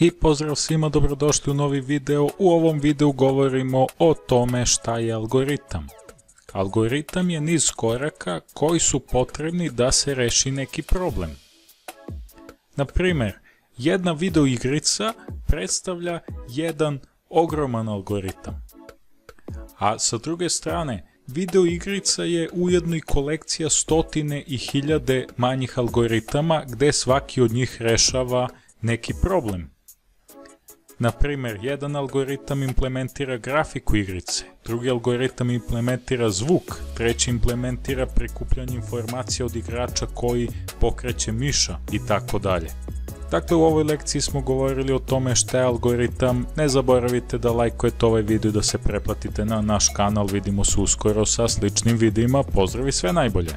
I pozdrav svima, dobrodošli u novi video. U ovom videu govorimo o tome šta je algoritam. Algoritam je niz koraka koji su potrebni da se reši neki problem. Na primjer, jedna video igrica predstavlja jedan ogroman algoritam. A sa druge strane, video igrica je ujedno i kolekcija stotine i hiljade manjih algoritama gdje svaki od njih rešava neki problem. Na primjer, jedan algoritam implementira grafiku igrice, drugi algoritam implementira zvuk, treći implementira prikupljanje informacija od igrača koji pokreće miša i tako dalje. Dakle, u ovoj lekciji smo govorili o tome šta je algoritam. Ne zaboravite da lajkujete ovaj video i da se preplatite na naš kanal. Vidimo se uskoro sa sličnim videima. Pozdrav i sve najbolje!